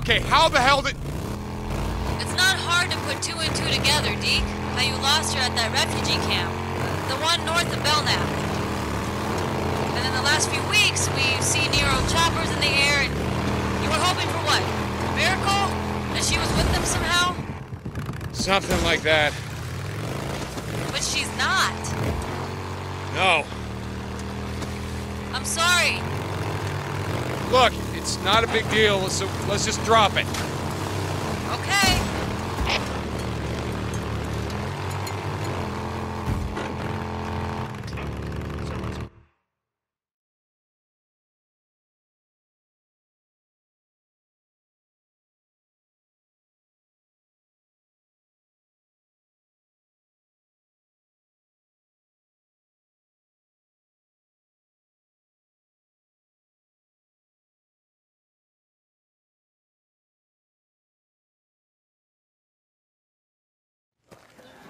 Okay, how the hell did... It's not hard to put two and two together, Deke. How you lost her at that refugee camp. The one north of Belknap. And in the last few weeks, we've seen NERO choppers in the air, and you were hoping for what? A miracle? That she was with them somehow? Something like that. But she's not. No. I'm sorry. Look, it's not a big deal, so let's just drop it. Okay.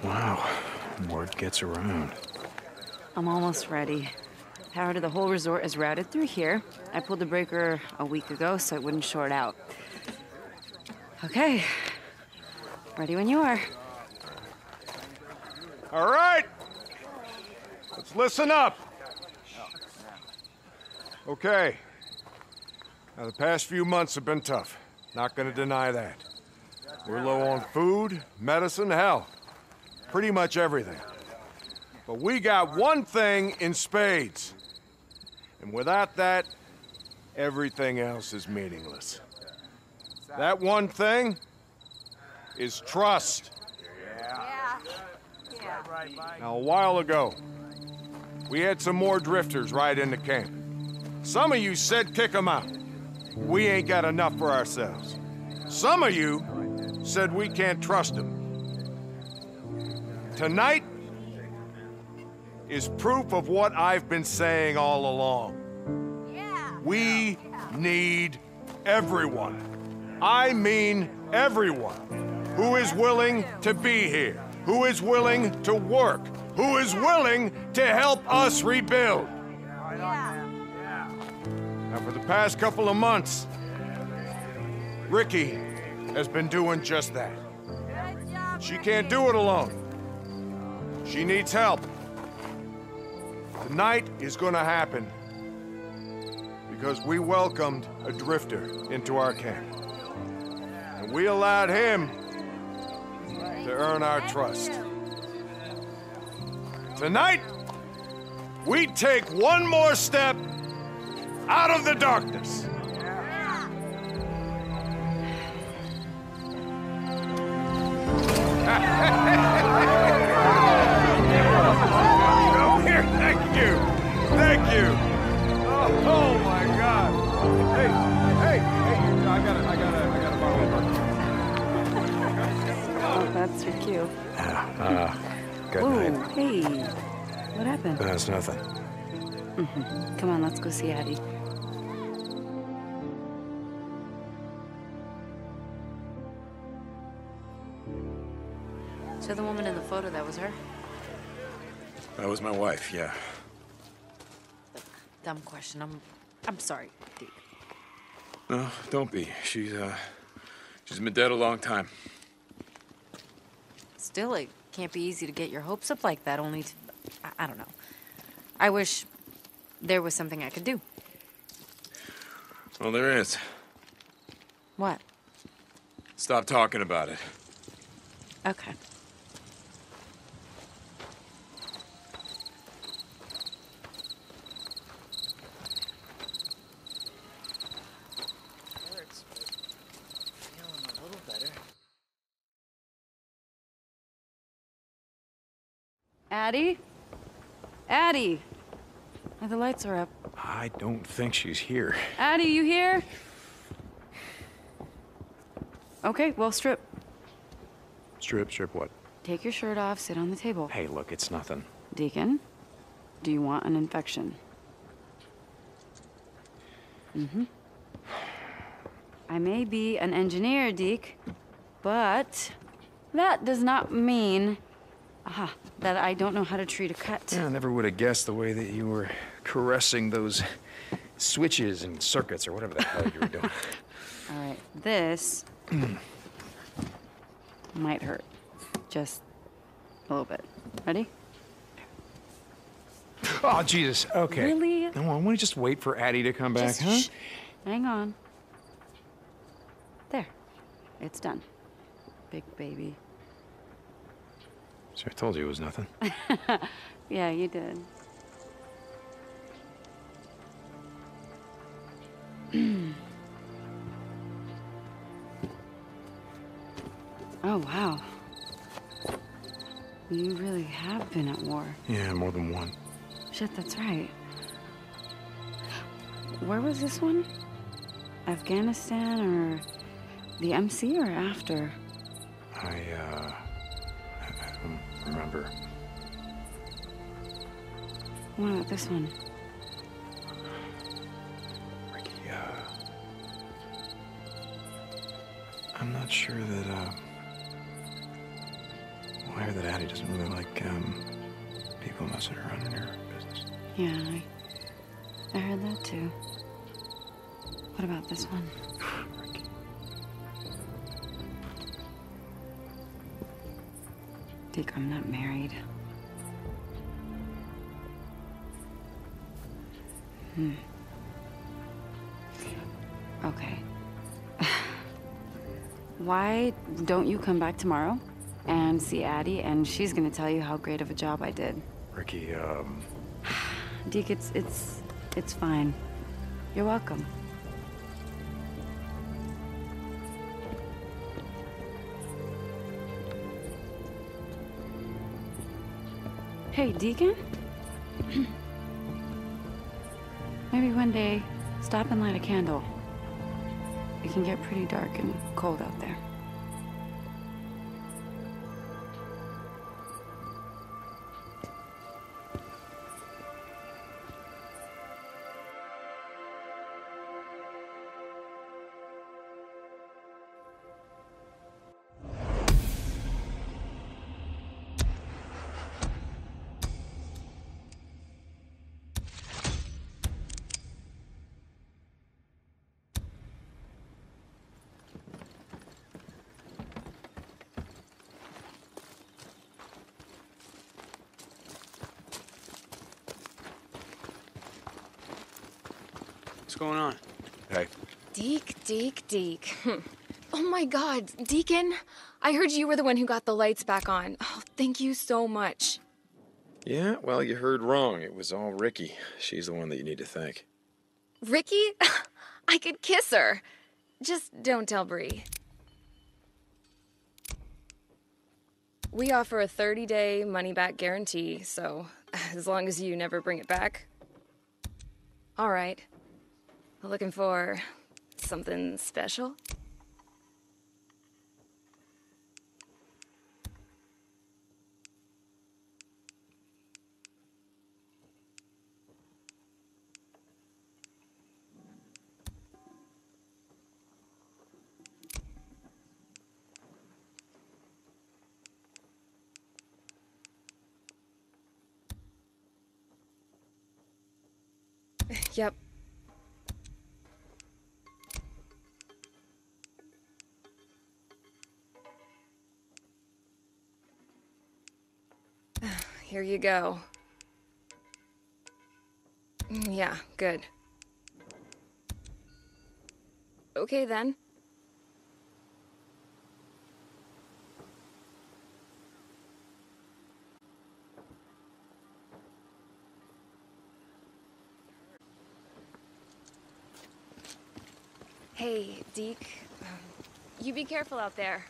Wow, word gets around. I'm almost ready. Power to the whole resort is routed through here. I pulled the breaker a week ago so it wouldn't short out. Okay. Ready when you are. All right. Let's listen up. Okay. Now, the past few months have been tough. Not gonna deny that. We're low on food, medicine, hell. Pretty much everything. But we got one thing in spades. And without that, everything else is meaningless. That one thing is trust. Now, a while ago, we had some more drifters ride into camp. Some of you said kick them out. We ain't got enough for ourselves. Some of you said we can't trust them. Tonight is proof of what I've been saying all along. We need everyone. I mean everyone who is willing to be here, who is willing to work, who is willing to help us rebuild. Now, for the past couple of months, Rikki has been doing just that. She can't do it alone. She needs help. Tonight is gonna happen because we welcomed a drifter into our camp. And we allowed him to earn our trust. Tonight, we take one more step out of the darkness. Night. hey. What happened? That's nothing. Come on, let's go see Addie. So the woman in the photo, that was her? That was my wife, yeah. Dumb question. I'm I'm sorry, Deke. No, don't be. She's, uh, she's been dead a long time. Still, it can't be easy to get your hopes up like that, only to. I, I don't know. I wish there was something I could do. Well, there is. What? Stop talking about it. Okay. Addie? Addie! Oh, the lights are up. I don't think she's here. Addie, you here? Okay, well, strip. Strip, strip what? Take your shirt off, sit on the table. Hey, look, it's nothing. Deacon, do you want an infection? Mm-hmm. I may be an engineer, Deke, but that does not mean aha, that I don't know how to treat a cut. Yeah, I never would have guessed the way that you were caressing those switches and circuits or whatever the hell you were doing. All right, this might hurt. Just a little bit. Ready? Oh, Jesus. Okay. Really? No, why don't we just wait for Addie to come back, Just huh? Hang on. There. It's done. Big baby. So I told you it was nothing. Yeah, you did. oh, wow. You really have been at war. Yeah, more than one. Shit, that's right. Where was this one? Afghanistan or the MC or after? I, uh. I, I remember. What about this one? Rikki, uh. I'm not sure that, uh. Well, I heard that Addie doesn't really like, um. people messing around in her business. Yeah, I, I heard that too. What about this one? I'm not married. Hmm. Okay. Why don't you come back tomorrow and see Addie, and she's gonna tell you how great of a job I did. Rikki, um. Deke, it's it's it's fine. You're welcome. Hey, Deacon? Maybe one day, stop and light a candle. It can get pretty dark and cold out there. What's going on? Hey, Deke, Deke, Deke. Oh my god, Deacon! I heard you were the one who got the lights back on. Oh, thank you so much. Yeah, well, you heard wrong. It was all Rikki. She's the one that you need to thank. Rikki? I could kiss her. Just don't tell Bree. We offer a 30 day money back guarantee, so as long as you never bring it back. All right. Looking for something special? Here you go. Mm, Yeah, good. Okay then. Hey, Deke. Um, You be careful out there.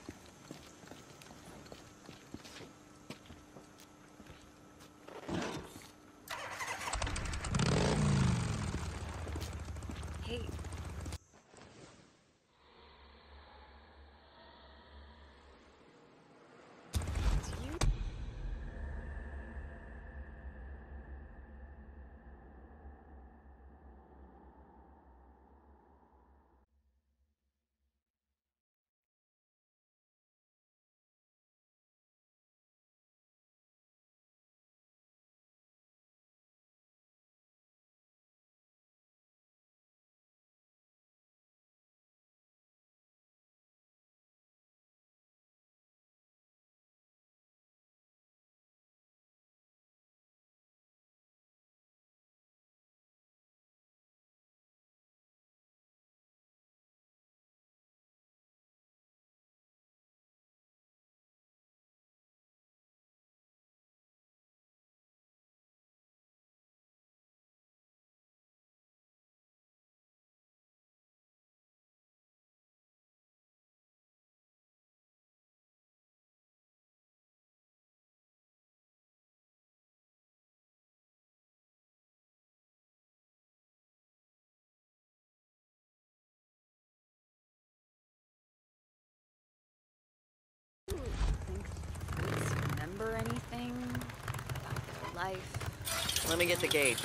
Anything about their life? Let me get the gate.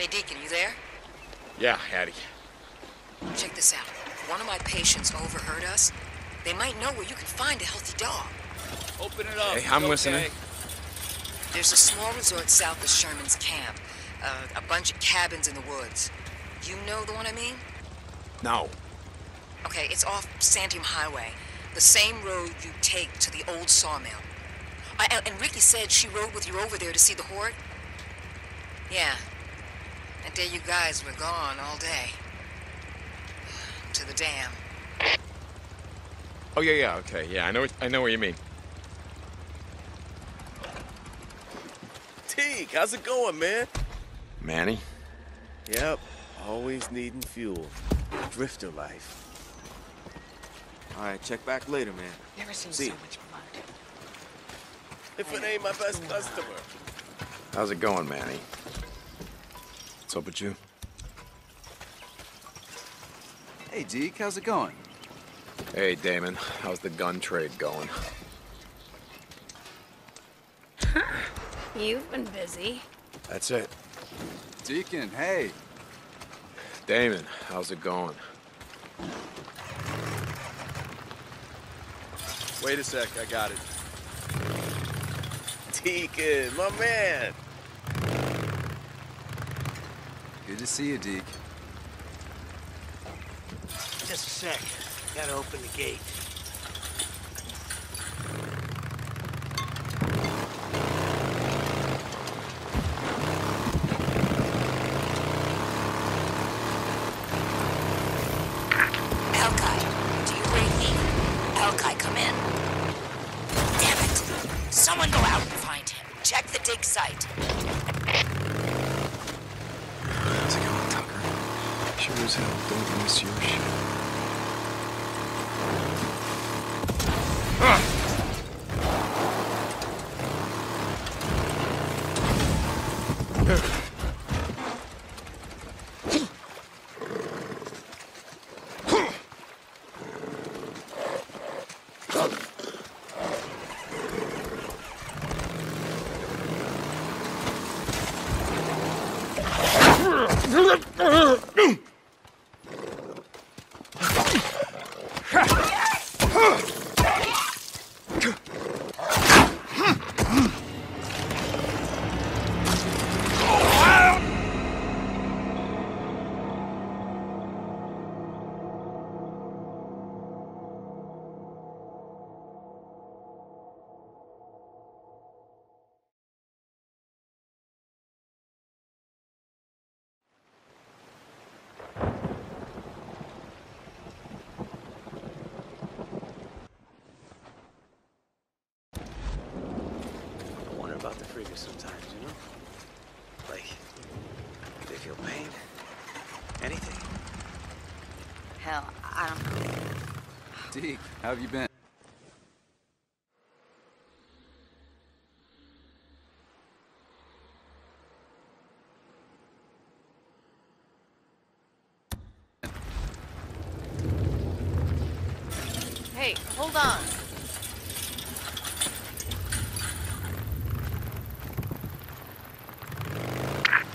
Hey, Deacon, you there? Yeah, Addie. Check this out. One of my patients overheard us. They might know where you can find a healthy dog. Open it up. Hey, I'm It's listening. There's a small resort south of Sherman's camp. Uh, a bunch of cabins in the woods. You know the one I mean? No. Okay, it's off Santiam Highway. The same road you take to the old sawmill. I, and- and Rikki said she rode with you over there to see the horde? Yeah. And there you guys were gone all day. To the dam. Oh yeah, yeah. Okay, yeah. I know. What, I know what you mean. Teague, how's it going, man? Manny. Yep, always needing fuel. Drifter life. All right, check back later, man. Never seen See so much blood. If it ain't my best customer. How's it going, Manny? What's up with you? Hey, Deke, how's it going? Hey, Damon. How's the gun trade going? You've been busy. That's it. Deacon, hey. Damon, how's it going? Wait a sec, I got it. Deacon, my man. Good to see you, Deke. Just a sec. Gotta open the gate. Sure as hell don't miss your shit. I I don't know. Deke, how have you been? Hey, hold on.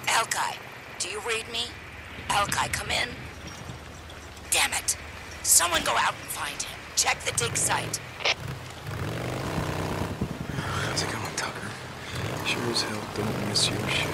Alki, do you read me? Alki, come in. Damn it. Someone go out and find him. Check the dig site. How's it going, Tucker? Sure as hell don't miss your shit.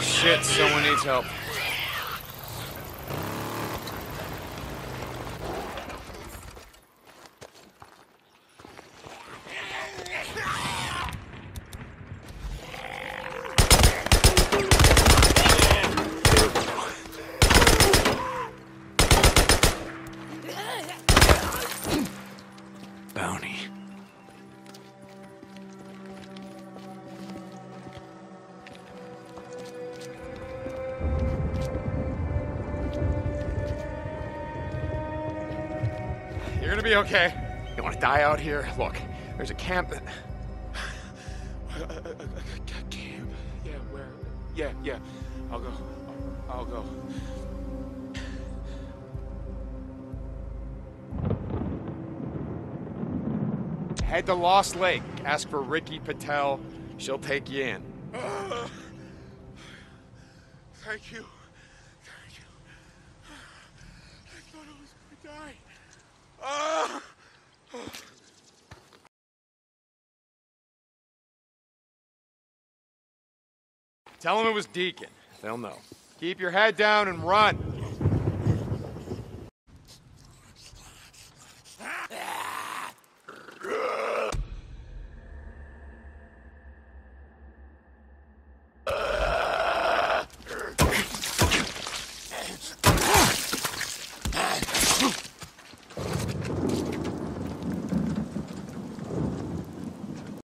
Shit, someone needs help. Bounty. Gonna be okay. You wanna die out here? Look, there's a camp that. A, a- a- a camp? Yeah, where? Yeah, yeah. I'll go. I'll go. Head to Lost Lake. Ask for Rikki Patel. She'll take you in. Thank you. Thank you. I thought I was gonna die. Tell them it was Deacon. They'll know. Keep your head down and run.